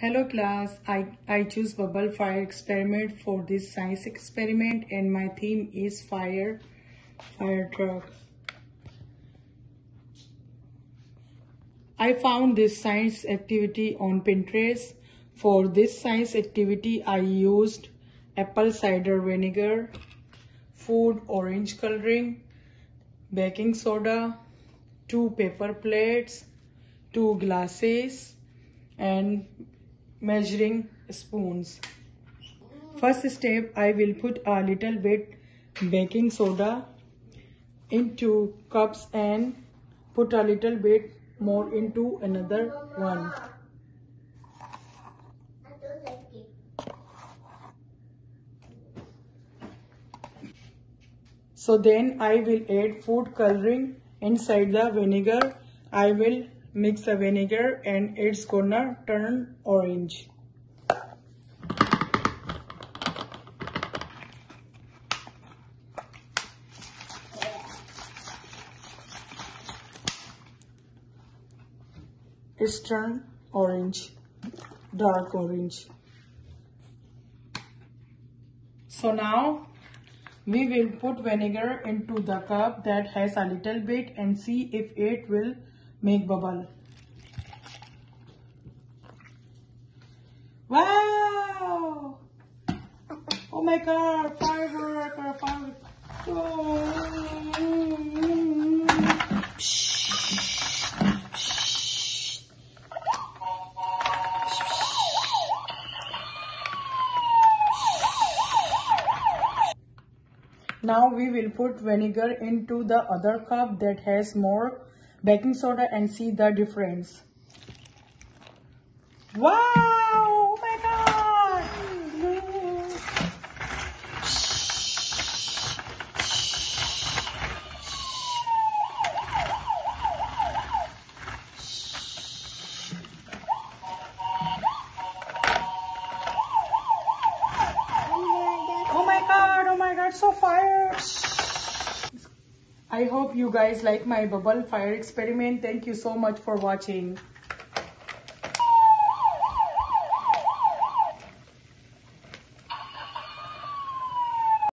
Hello class, I, I choose bubble fire experiment for this science experiment and my theme is fire, fire truck. I found this science activity on Pinterest. For this science activity, I used apple cider vinegar, food orange coloring, baking soda, two paper plates, two glasses, and measuring spoons. First step, I will put a little bit baking soda into cups and put a little bit more into another one. So then I will add food coloring inside the vinegar. I will mix the vinegar and it's gonna turn orange. It's turned orange, dark orange. So now we will put vinegar into the cup that has a little bit and see if it will make bubble. Wow! Oh my god, firework, firework. Oh. Now we will put vinegar into the other cup that has more baking soda and see the difference. Wow! Oh my god! Oh my god, oh my god, so fire! I hope you guys like my bubble fire experiment. Thank you so much for watching.